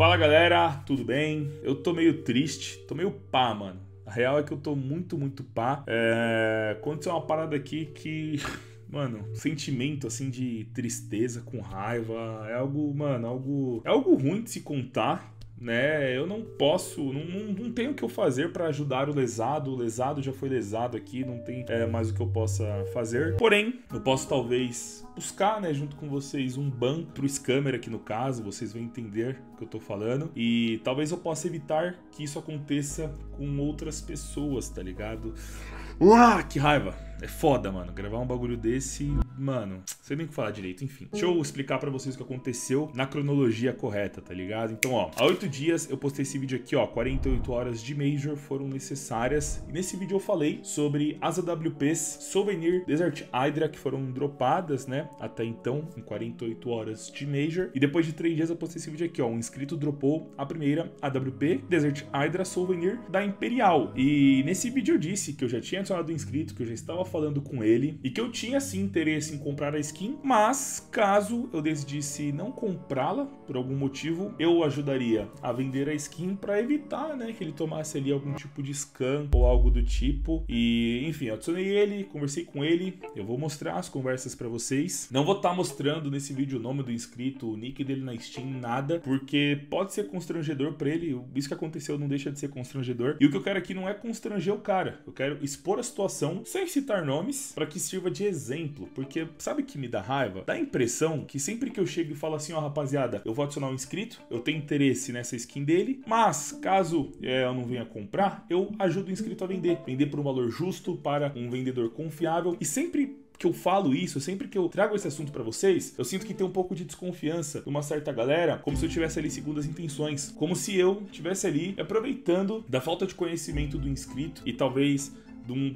Fala galera, tudo bem? Eu tô meio triste, tô meio pá, mano. A real é que eu tô muito, muito pá. É... Aconteceu uma parada aqui que. Mano, sentimento assim de tristeza com raiva é algo, mano, algo. É algo ruim de se contar, né? Eu não posso, não, não, não tenho o que eu fazer para ajudar o lesado. O lesado já foi lesado aqui, não tem é, mais o que eu possa fazer. Porém, eu posso talvez buscar, né, junto com vocês, um ban pro scammer aqui no caso, vocês vão entender o que eu tô falando. E talvez eu possa evitar que isso aconteça com outras pessoas, tá ligado? Uau, que raiva! É foda, mano. Gravar um bagulho desse, mano, sei nem o que falar direito, enfim. Deixa eu explicar para vocês o que aconteceu na cronologia correta, tá ligado? Então, ó, há oito dias eu postei esse vídeo aqui, ó, 48 horas de Major foram necessárias. E nesse vídeo eu falei sobre as AWPs Souvenir Desert Hydra que foram dropadas, né, até então, em 48 horas de Major. E depois de três dias eu postei esse vídeo aqui, ó, um inscrito dropou a primeira AWP Desert Hydra Souvenir da Imperial. E nesse vídeo eu disse que eu já tinha adicionado um inscrito, que eu já estava falando com ele e que eu tinha sim interesse em comprar a skin, mas caso eu decidisse não comprá-la por algum motivo, eu ajudaria a vender a skin para evitar, né, que ele tomasse ali algum tipo de scan ou algo do tipo. E, enfim, adicionei ele, conversei com ele, eu vou mostrar as conversas para vocês. Não vou estar tá mostrando nesse vídeo o nome do inscrito, o nick dele na Steam, nada, porque pode ser constrangedor para ele. Isso que aconteceu não deixa de ser constrangedor. E o que eu quero aqui não é constranger o cara, eu quero expor a situação sem citar nomes para que sirva de exemplo, porque sabe que me dá raiva? Dá a impressão que sempre que eu chego e falo assim, ó oh, rapaziada, eu vou adicionar um inscrito, eu tenho interesse nessa skin dele, mas caso é, eu não venha comprar, eu ajudo o inscrito a vender, vender por um valor justo para um vendedor confiável. E sempre que eu falo isso, sempre que eu trago esse assunto para vocês, eu sinto que tem um pouco de desconfiança de uma certa galera, como se eu tivesse ali segundas intenções, como se eu tivesse ali aproveitando da falta de conhecimento do inscrito e talvez de um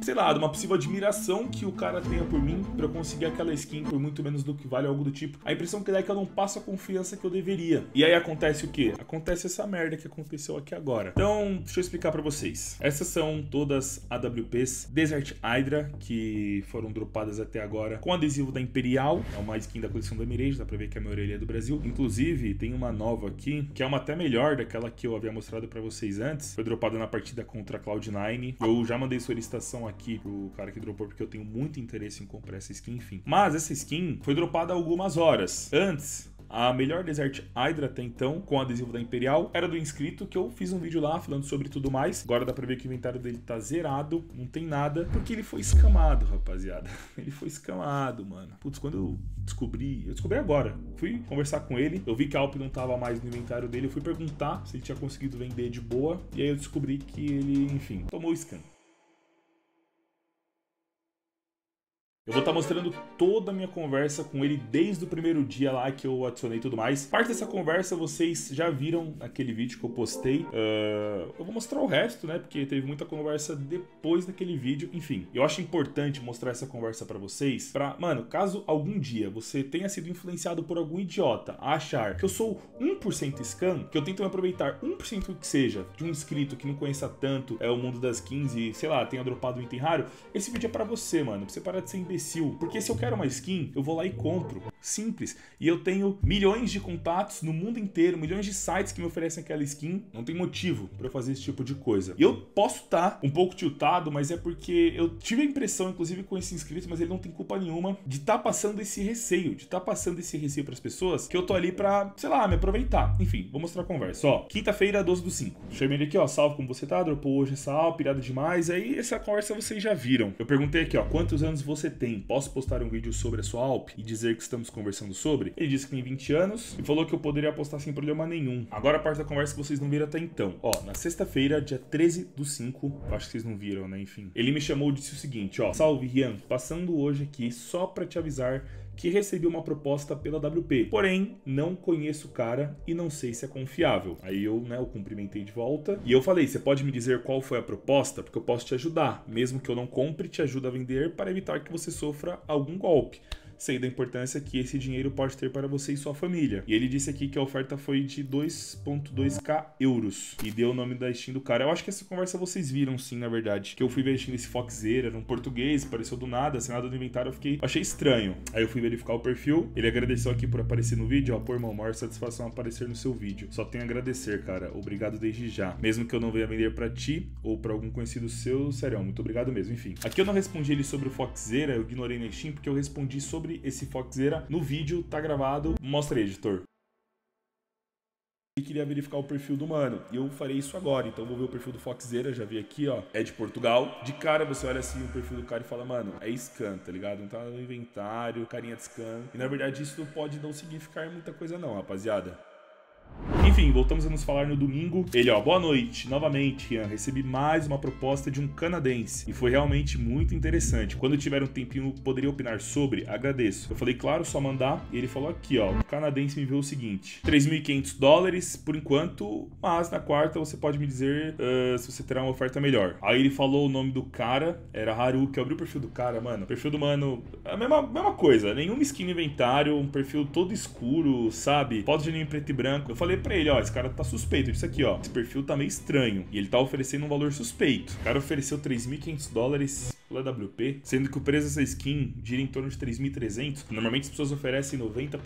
sei lá, de uma possível admiração que o cara tenha por mim para eu conseguir aquela skin por muito menos do que vale algo do tipo. A impressão que dá é que eu não passo a confiança que eu deveria. E aí acontece o quê? Acontece essa merda que aconteceu aqui agora. Então, deixa eu explicar para vocês. Essas são todas AWPs Desert Hydra que foram dropadas até agora com adesivo da Imperial, é uma skin da coleção do Emirates, dá pra ver que a minha orelha é do Brasil. Inclusive, tem uma nova aqui, que é uma até melhor daquela que eu havia mostrado para vocês antes. Foi dropada na partida contra a Cloud9. Eu já mandei solicitação aqui pro cara que dropou, porque eu tenho muito interesse em comprar essa skin, enfim. Mas essa skin foi dropada algumas horas. Antes, a melhor Desert Hydra até então, com adesivo da Imperial, era do inscrito, que eu fiz um vídeo lá falando sobre tudo mais. Agora dá pra ver que o inventário dele tá zerado, não tem nada, porque ele foi escamado, rapaziada. Ele foi escamado, mano. Putz, quando eu descobri, eu descobri agora. Fui conversar com ele, eu vi que a Alp não tava mais no inventário dele, eu fui perguntar se ele tinha conseguido vender de boa, e aí eu descobri que ele, enfim, tomou o scan. Eu vou estar mostrando toda a minha conversa com ele desde o primeiro dia lá que eu adicionei tudo mais. Parte dessa conversa vocês já viram naquele vídeo que eu postei. Uh, eu vou mostrar o resto, né? Porque teve muita conversa depois daquele vídeo. Enfim, eu acho importante mostrar essa conversa para vocês. Pra, mano, caso algum dia você tenha sido influenciado por algum idiota a achar que eu sou 1% scam, que eu tento me aproveitar 1% que seja de um inscrito que não conheça tanto é o mundo das 15, sei lá, tenha dropado um item raro, esse vídeo é para você, mano. Pra você parar de ser. Porque se eu quero uma skin, eu vou lá e compro. Simples. E eu tenho milhões de contatos no mundo inteiro, milhões de sites que me oferecem aquela skin. Não tem motivo para fazer esse tipo de coisa. E eu posso estar tá um pouco tiltado, mas é porque eu tive a impressão, inclusive com esse inscrito, mas ele não tem culpa nenhuma, de estar tá passando esse receio, de estar tá passando esse receio para as pessoas, que eu tô ali pra, sei lá, me aproveitar. Enfim, vou mostrar a conversa. Ó, quinta-feira, 12 do 5. Chamei ele aqui, ó, salve como você tá, dropou hoje essa aula, pirada demais. Aí essa conversa vocês já viram. Eu perguntei aqui, ó, quantos anos você tem? Posso postar um vídeo sobre a sua Alp e dizer que estamos conversando sobre? Ele disse que tem 20 anos e falou que eu poderia postar sem problema nenhum. Agora a parte da conversa que vocês não viram até então. Ó, na sexta-feira, dia 13 do 5, acho que vocês não viram, né? Enfim. Ele me chamou e disse o seguinte, ó. Salve, Rian. Passando hoje aqui só para te avisar que recebi uma proposta pela WP. Porém, não conheço o cara e não sei se é confiável. Aí eu, né, eu cumprimentei de volta e eu falei: "Você pode me dizer qual foi a proposta? Porque eu posso te ajudar. Mesmo que eu não compre, te ajuda a vender para evitar que você sofra algum golpe." Sei da importância que esse dinheiro pode ter para você e sua família. E ele disse aqui que a oferta foi de 2.2k euros e deu o nome da Steam do cara. Eu acho que essa conversa vocês viram sim, na verdade, que eu fui Steam desse Foxeira, era um português, apareceu do nada, sem nada no inventário, eu fiquei, achei estranho. Aí eu fui verificar o perfil, ele agradeceu aqui por aparecer no vídeo, ó, pô, irmão, maior satisfação aparecer no seu vídeo. Só tenho a agradecer, cara. Obrigado desde já. Mesmo que eu não venha vender para ti ou para algum conhecido seu, sério, muito obrigado mesmo. Enfim, aqui eu não respondi ele sobre o Foxeira, eu ignorei na Steam porque eu respondi sobre esse Foxeira no vídeo, tá gravado. Mostra aí, editor e queria verificar o perfil do mano. E eu farei isso agora. Então vou ver o perfil do Foxeira, já vi aqui, ó. É de Portugal. De cara você olha assim o perfil do cara e fala, mano, é scan, tá ligado? Não tá no inventário, carinha de scan. E na verdade isso pode não significar muita coisa não, rapaziada. Enfim, voltamos a nos falar no domingo. Ele, ó, boa noite. Novamente, Ian, recebi mais uma proposta de um canadense e foi realmente muito interessante. Quando tiver um tempinho, poderia opinar sobre? Agradeço. Eu falei, claro, só mandar. E ele falou aqui, ó, o canadense me viu o seguinte: 3.500 dólares por enquanto, mas na quarta você pode me dizer uh, se você terá uma oferta melhor. Aí ele falou o nome do cara, era Haru, que eu abri o perfil do cara, mano. O perfil do mano, a mesma, mesma coisa, nenhum skin no inventário, um perfil todo escuro, sabe? Foto de anime preto e branco. Eu falei pra ele, ó, esse cara tá suspeito disso aqui, ó. Esse perfil tá meio estranho. E ele tá oferecendo um valor suspeito. O cara ofereceu 3.500 dólares pela WP, sendo que o preço dessa skin gira em torno de 3.300. Normalmente as pessoas oferecem 90%,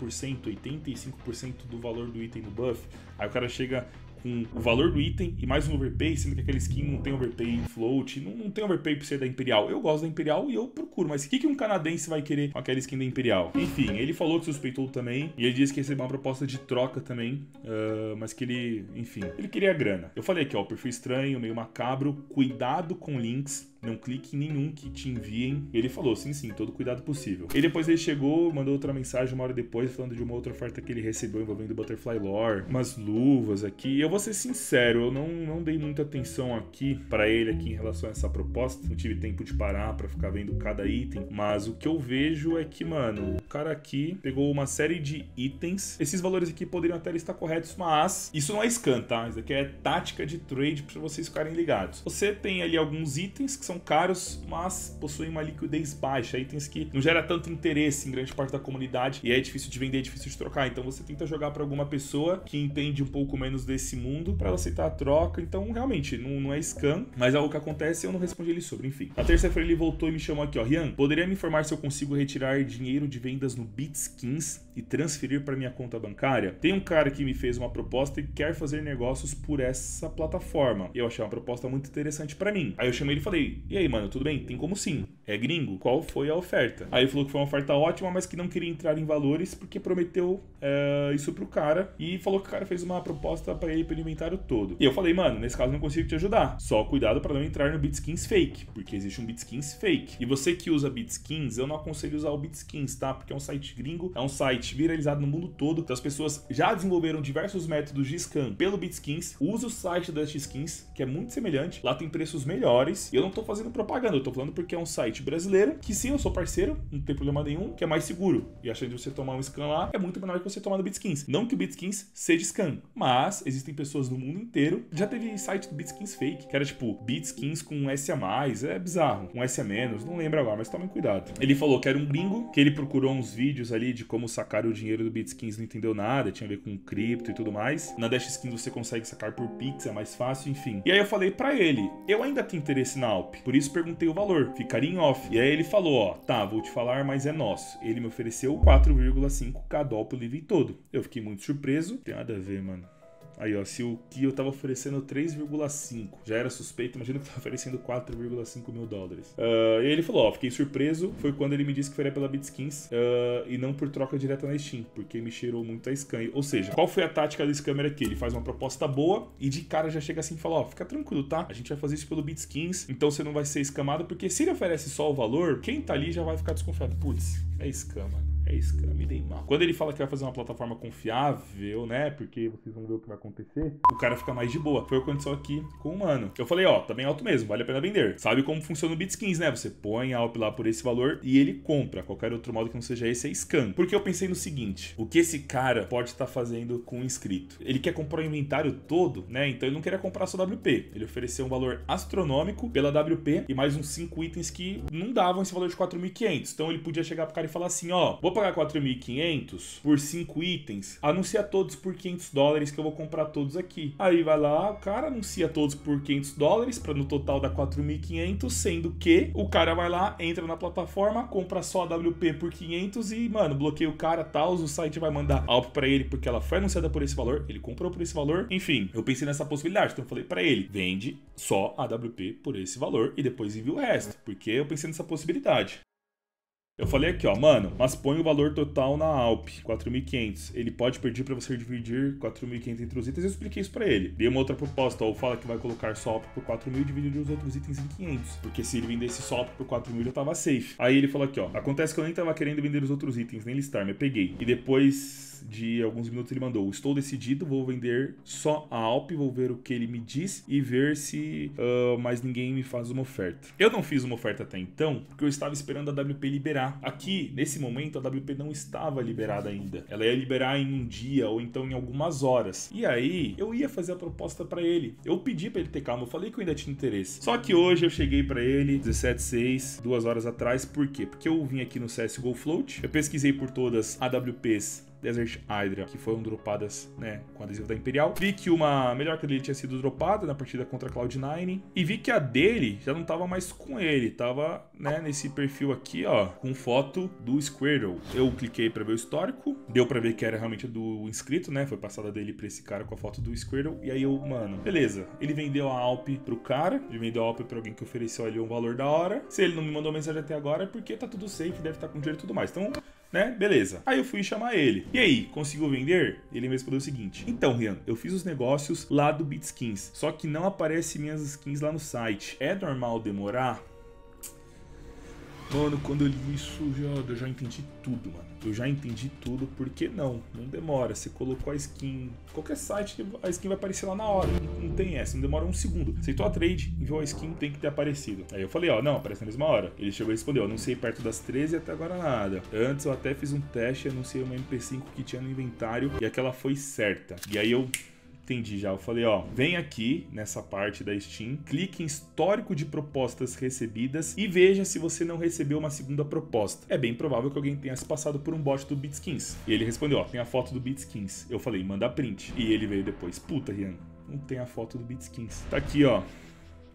85% do valor do item do buff. Aí o cara chega com o valor do item e mais um overpay, sendo que aquela skin não tem overpay float, não, não tem overpay pra ser da Imperial. Eu gosto da Imperial e eu procuro, mas o que, que um canadense vai querer com aquela skin da Imperial? Enfim, ele falou que suspeitou também e ele disse que recebeu uma proposta de troca também, uh, mas que ele, enfim, ele queria grana. Eu falei aqui, ó, perfil estranho, meio macabro, cuidado com links, não clique em nenhum que te enviem. Ele falou, sim, sim, todo cuidado possível. E depois ele chegou, mandou outra mensagem uma hora depois, falando de uma outra oferta que ele recebeu envolvendo Butterfly Lore, umas luvas aqui. Eu vou ser sincero, eu não, não dei muita atenção aqui para ele aqui em relação a essa proposta. Não tive tempo de parar para ficar vendo cada item, mas o que eu vejo é que, mano, o cara aqui pegou uma série de itens. Esses valores aqui poderiam até estar corretos, mas isso não é scan, tá? Isso aqui é tática de trade para vocês ficarem ligados. Você tem ali alguns itens que são caros, mas possuem uma liquidez baixa, itens que não gera tanto interesse em grande parte da comunidade e é difícil de vender, é difícil de trocar. Então você tenta jogar para alguma pessoa que entende um pouco menos desse mundo para ela aceitar a troca. Então realmente não, não é scam, mas é algo que acontece eu não respondi ele sobre. Enfim, na terça-feira ele voltou e me chamou aqui, ó, Rian, poderia me informar se eu consigo retirar dinheiro de vendas no Bitskins e transferir para minha conta bancária? Tem um cara que me fez uma proposta e quer fazer negócios por essa plataforma. Eu achei uma proposta muito interessante para mim. Aí eu chamei ele e falei: "E aí, mano, tudo bem? Tem como sim. É gringo? Qual foi a oferta?" Aí ele falou que foi uma oferta ótima, mas que não queria entrar em valores porque prometeu é, isso pro cara e falou que o cara fez uma proposta para ele pelo inventário todo. E eu falei: "Mano, nesse caso não consigo te ajudar. Só cuidado para não entrar no Bitskins fake, porque existe um Bitskins fake. E você que usa Bitskins, eu não aconselho usar o Bitskins, tá? Porque é um site gringo, é um site viralizado no mundo todo. Então as pessoas já desenvolveram diversos métodos de scan pelo Bitskins. Usa o site da Skins, que é muito semelhante. Lá tem preços melhores. E eu não tô fazendo propaganda, eu tô falando porque é um site brasileiro que sim, eu sou parceiro, não tem problema nenhum, que é mais seguro. E a chance de você tomar um scan lá é muito menor que você tomar no Bitskins. Não que o Bitskins seja scan, mas existem pessoas no mundo inteiro. Já teve site do Bitskins fake, que era tipo Bitskins com um S a mais, é bizarro, um S a menos, não lembro agora, mas tomem cuidado. Ele falou que era um gringo, que ele procurou uns vídeos ali de como sacar o dinheiro do Bitskins, não entendeu nada, tinha a ver com cripto e tudo mais. Na Dash Skins você consegue sacar por Pix, é mais fácil, enfim. E aí eu falei para ele, eu ainda tenho interesse na Alp, por isso perguntei o valor, ficaria em off. E aí ele falou, ó, tá, vou te falar, mas é nosso. Ele me ofereceu 4,5k dólar pro livre todo. Eu fiquei muito surpreso, tem nada a ver, mano. Aí, ó, se o eu tava oferecendo 3,5 já era suspeito, imagina que tava oferecendo 4,5 mil dólares. Uh, e ele falou, ó, fiquei surpreso, foi quando ele me disse que faria pela Bitskins uh, e não por troca direta na Steam, porque me cheirou muito a scam. Ou seja, qual foi a tática do scammer aqui? Ele faz uma proposta boa e de cara já chega assim e fala, ó, fica tranquilo, tá? A gente vai fazer isso pelo Bitskins, então você não vai ser escamado, porque se ele oferece só o valor, quem tá ali já vai ficar desconfiado. Putz, é scam, mano É cara, me dei mal. Quando ele fala que vai fazer uma plataforma confiável, né? Porque vocês vão ver o que vai acontecer, o cara fica mais de boa. Foi o que aconteceu aqui com o mano. Eu falei, ó, tá bem alto mesmo, vale a pena vender. Sabe como funciona o Bitskins, né? Você põe a Alp lá por esse valor e ele compra. Qualquer outro modo que não seja esse é scan. Porque eu pensei no seguinte: o que esse cara pode estar tá fazendo com o inscrito? Ele quer comprar o inventário todo, né? Então ele não queria comprar só WP. Ele ofereceu um valor astronômico pela WP e mais uns 5 itens que não davam esse valor de 4.500. Então ele podia chegar pro cara e falar assim: ó, vou pagar 4.500 por 5 itens, anuncia todos por 500 dólares que eu vou comprar todos aqui. Aí vai lá, o cara anuncia todos por 500 dólares para no total dar 4.500, sendo que o cara vai lá, entra na plataforma, compra só a WP por 500 e, mano, bloqueia o cara, tal, o site vai mandar alp para ele porque ela foi anunciada por esse valor, ele comprou por esse valor. Enfim, eu pensei nessa possibilidade, então eu falei para ele, vende só a WP por esse valor e depois envia o resto, porque eu pensei nessa possibilidade. Eu falei aqui, ó, mano, mas põe o valor total na Alp, 4.500. Ele pode pedir para você dividir 4.500 entre os itens. Eu expliquei isso para ele. Dei uma outra proposta, ou fala que vai colocar só Alp por 4.000 e dividir os outros itens em 500. Porque se ele vendesse só Alp por 4.000, eu tava safe. Aí ele falou aqui, ó, acontece que eu nem tava querendo vender os outros itens, nem listar, me peguei. E depois de alguns minutos ele mandou: Estou decidido, vou vender só a Alp, vou ver o que ele me diz e ver se uh, mais ninguém me faz uma oferta. Eu não fiz uma oferta até então, porque eu estava esperando a WP liberar. Aqui, nesse momento, a WP não estava liberada ainda. Ela ia liberar em um dia ou então em algumas horas. E aí, eu ia fazer a proposta para ele. Eu pedi para ele ter calma, eu falei que eu ainda tinha interesse. Só que hoje eu cheguei para ele, 17.6, duas horas atrás, por quê? Porque eu vim aqui no CSGO Float, eu pesquisei por todas AWPs Desert Hydra, que foram dropadas, né, com adesivo da Imperial. Vi que uma melhor que dele tinha sido dropada na partida contra a Cloud9 e vi que a dele já não tava mais com ele, tava, né, nesse perfil aqui, ó, com foto do Squirtle. Eu cliquei para ver o histórico, deu para ver que era realmente do inscrito, né, foi passada dele para esse cara com a foto do Squirtle e aí eu, mano, beleza. Ele vendeu a Alp pro cara, ele vendeu a Alp para alguém que ofereceu ali um valor da hora. Se ele não me mandou mensagem até agora é porque tá tudo safe, deve estar tá com dinheiro e tudo mais. Então, né? Beleza. Aí eu fui chamar ele. E aí, conseguiu vender? Ele me respondeu o seguinte: Então, Rian, eu fiz os negócios lá do Bitskins, só que não aparece minhas skins lá no site. É normal demorar? Mano, quando eu li isso, já, eu já entendi tudo, mano. Eu já entendi tudo, porque não, não demora. Você colocou a skin, qualquer site, a skin vai aparecer lá na hora. Não, não tem essa, não demora um segundo. Aceitou a trade, enviou a skin, tem que ter aparecido. Aí eu falei, ó, não, aparece na mesma hora. Ele chegou e respondeu, não sei perto das 13 e até agora nada. Antes eu até fiz um teste, anunciei uma MP5 que tinha no inventário e aquela foi certa. E aí eu entendi já. Eu falei, ó, vem aqui nessa parte da Steam, clique em histórico de propostas recebidas e veja se você não recebeu uma segunda proposta. É bem provável que alguém tenha se passado por um bot do Bitskins. E ele respondeu, ó, tem a foto do Bitskins. Eu falei, manda print. E ele veio depois, puta, Rian, não tem a foto do Bitskins. Tá aqui, ó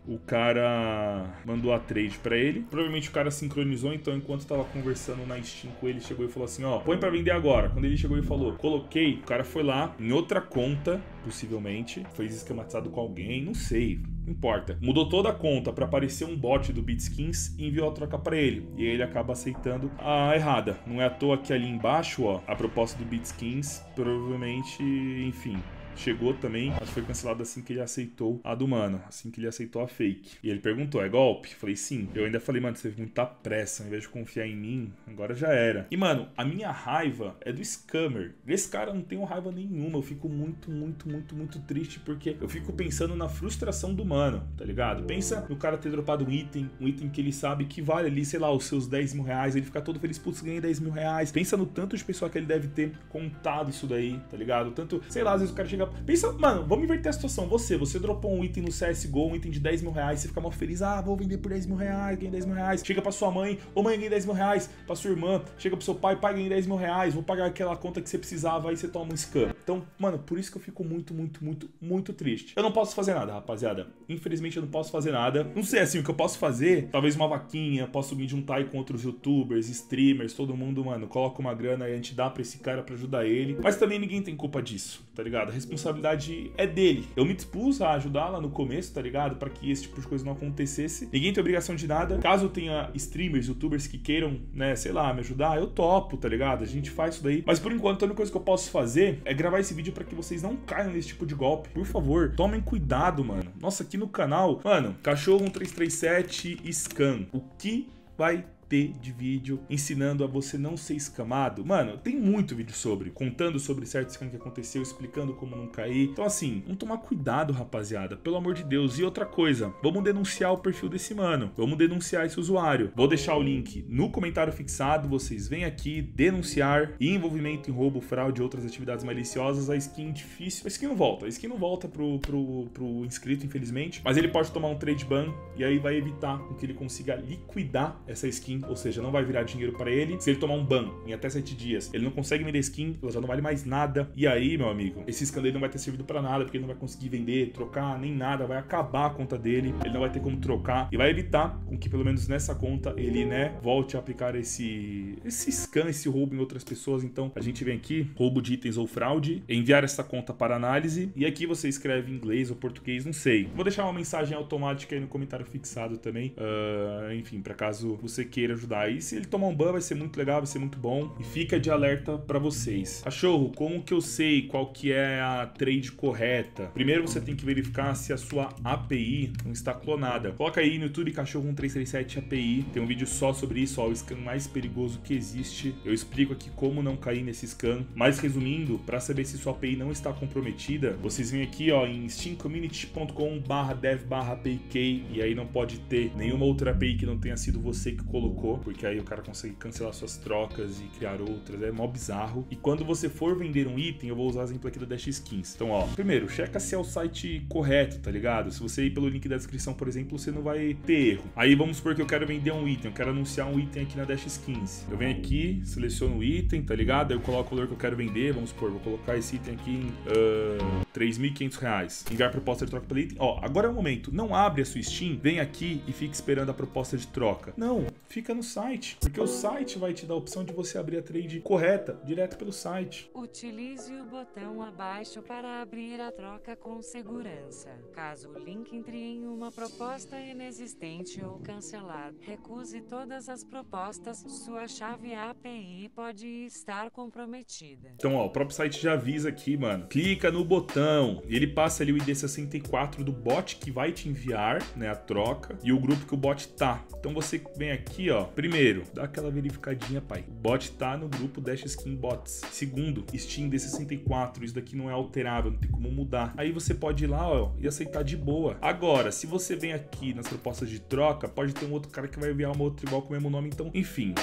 o cara mandou a trade para ele. Provavelmente o cara sincronizou, então enquanto tava conversando na Steam com ele, chegou e falou assim: "Ó, põe para vender agora". Quando ele chegou e falou: "Coloquei", o cara foi lá em outra conta, possivelmente, fez esquematizado com alguém, não sei, não importa. Mudou toda a conta para aparecer um bot do Bitskins e enviou a troca para ele. E ele acaba aceitando a errada. Não é à toa que ali embaixo, ó, a proposta do Bitskins, provavelmente, enfim, chegou também, mas foi cancelado assim que ele aceitou a do mano, assim que ele aceitou a fake. E ele perguntou: é golpe? Falei, sim. Eu ainda falei, mano, você teve muita pressa, ao invés de confiar em mim, agora já era. E, mano, a minha raiva é do scammer. Esse cara não tenho raiva nenhuma. Eu fico muito, muito, muito, muito triste porque eu fico pensando na frustração do mano, tá ligado? Pensa no cara ter dropado um item, um item que ele sabe que vale ali, sei lá, os seus 10 mil reais. Ele fica todo feliz, putz, ganhei 10 mil reais. Pensa no tanto de pessoa que ele deve ter contado isso daí, tá ligado? Tanto, sei lá, às vezes o cara chega Pensa, mano, vamos inverter a situação. Você, você dropou um item no CSGO, um item de 10 mil reais, você fica mal feliz. Ah, vou vender por 10 mil reais, ganhei 10 mil reais. Chega pra sua mãe, ô mãe, ganhei 10 mil reais. Pra sua irmã, chega pro seu pai, pai, ganhei 10 mil reais. Vou pagar aquela conta que você precisava, aí você toma um scam. Então, mano, por isso que eu fico muito, muito, muito, muito triste. Eu não posso fazer nada, rapaziada. Infelizmente, eu não posso fazer nada. Não sei, assim, o que eu posso fazer, talvez uma vaquinha, posso me juntar aí com outros youtubers, streamers, todo mundo, mano, coloca uma grana e a gente dá pra esse cara pra ajudar ele. Mas também ninguém tem culpa disso, tá ligado? A responsabilidade é dele. Eu me dispus a ajudar lá no começo, tá ligado? Para que esse tipo de coisa não acontecesse. Ninguém tem obrigação de nada. Caso tenha streamers, youtubers que queiram, né, sei lá, me ajudar, eu topo, tá ligado? A gente faz isso daí. Mas por enquanto, a única coisa que eu posso fazer é gravar esse vídeo para que vocês não caiam nesse tipo de golpe. Por favor, tomem cuidado, mano. Nossa, aqui no canal, mano, cachorro 1337 scan. O que vai de vídeo ensinando a você não ser escamado? Mano, tem muito vídeo sobre, contando sobre certo scam que aconteceu, explicando como não cair. Então, assim, vamos tomar cuidado, rapaziada. Pelo amor de Deus. E outra coisa, vamos denunciar o perfil desse mano. Vamos denunciar esse usuário. Vou deixar o link no comentário fixado. Vocês vêm aqui denunciar envolvimento em roubo, fraude e outras atividades maliciosas. A skin difícil. A skin não volta. A skin não volta pro, pro, pro inscrito, infelizmente. Mas ele pode tomar um trade ban e aí vai evitar que ele consiga liquidar essa skin. Ou seja, não vai virar dinheiro para ele. Se ele tomar um ban em até 7 dias, ele não consegue vender skin, ela já não vale mais nada. E aí, meu amigo, esse scan dele não vai ter servido para nada, porque ele não vai conseguir vender, trocar, nem nada. Vai acabar a conta dele. Ele não vai ter como trocar. E vai evitar com que, pelo menos nessa conta, ele, né, volte a aplicar esse, esse scan, esse roubo em outras pessoas. Então, a gente vem aqui, roubo de itens ou fraude, enviar essa conta para análise. E aqui você escreve em inglês ou português, não sei. Vou deixar uma mensagem automática aí no comentário fixado também. Uh, enfim, para caso você queira ajudar. E se ele tomar um ban, vai ser muito legal, vai ser muito bom. E fica de alerta para vocês. Cachorro, como que eu sei qual que é a trade correta? Primeiro você tem que verificar se a sua API não está clonada. Coloca aí no YouTube Cachorro 1337 API. Tem um vídeo só sobre isso, ó, o scan mais perigoso que existe. Eu explico aqui como não cair nesse scan. Mas resumindo, para saber se sua API não está comprometida, vocês vêm aqui ó, em steamcommunity.com/dev/apk e aí não pode ter nenhuma outra API que não tenha sido você que colocou, porque aí o cara consegue cancelar suas trocas e criar outras. É mó bizarro. E quando você for vender um item, eu vou usar o exemplo aqui do Dash Skins. Então, ó, primeiro, checa se é o site correto, tá ligado? Se você ir pelo link da descrição, por exemplo, você não vai ter erro. Aí vamos supor que eu quero vender um item, eu quero anunciar um item aqui na Dash Skins. Eu venho aqui, seleciono o item, tá ligado? Aí eu coloco o valor que eu quero vender, vamos supor, vou colocar esse item aqui em uh, 3.500 reais. Enviar proposta de troca pelo item. Ó, agora é o momento, não abre a sua Steam, vem aqui e fica esperando a proposta de troca. Não, fica no site, porque o site vai te dar a opção de você abrir a trade correta, direto pelo site. Utilize o botão abaixo para abrir a troca com segurança. Caso o link entre em uma proposta inexistente ou cancelar, recuse todas as propostas, sua chave API pode estar comprometida. Então, ó, o próprio site já avisa aqui, mano. Clica no botão ele passa ali o ID 64 do bot que vai te enviar, né, a troca e o grupo que o bot tá. Então você vem aqui, ó, primeiro, dá aquela verificadinha, pai. O bot tá no grupo Dash Skin Bots. Segundo, Steam D64, isso daqui não é alterável, não tem como mudar. Aí você pode ir lá, ó, e aceitar de boa. Agora, se você vem aqui nas propostas de troca, pode ter um outro cara que vai enviar uma outra igual com o mesmo nome, então, enfim.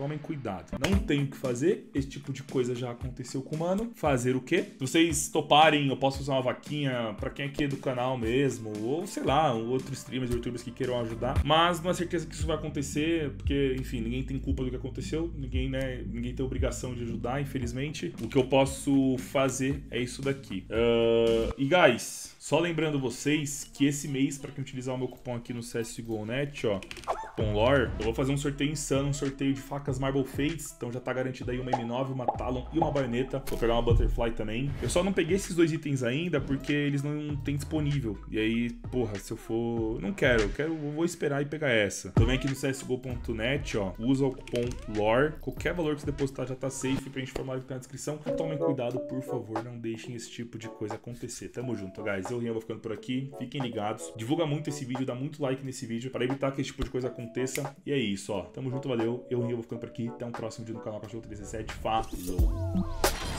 Tomem cuidado. Não tem o que fazer. Esse tipo de coisa já aconteceu com o mano. Fazer o quê? Se vocês toparem, eu posso usar uma vaquinha para quem aqui é do canal mesmo. Ou sei lá, outros streamers, youtubers que queiram ajudar. Mas não é certeza que isso vai acontecer. Porque, enfim, ninguém tem culpa do que aconteceu. Ninguém, né? Ninguém tem obrigação de ajudar, infelizmente. O que eu posso fazer é isso daqui. Uh, e guys. Só lembrando vocês que esse mês, para quem utilizar o meu cupom aqui no CSGO.net, ó, cupom LORE, eu vou fazer um sorteio insano, um sorteio de facas Marble Fates, então já tá garantido aí uma M9, uma Talon e uma baioneta. Vou pegar uma Butterfly também. Eu só não peguei esses dois itens ainda porque eles não tem disponível. E aí, porra, se eu for... Não quero, eu quero, eu vou esperar e pegar essa. Vem aqui no CSGO.net, ó, usa o cupom LORE. Qualquer valor que você depositar já tá safe pra gente formar aqui na descrição. Tomem cuidado, por favor, não deixem esse tipo de coisa acontecer. Tamo junto, guys eu, Rian, vou ficando por aqui. Fiquem ligados. Divulga muito esse vídeo, dá muito like nesse vídeo para evitar que esse tipo de coisa aconteça. E é isso, ó. Tamo junto, valeu. Eu, Rian, vou ficando por aqui. Até um próximo vídeo no canal Cachorro 37. Falou!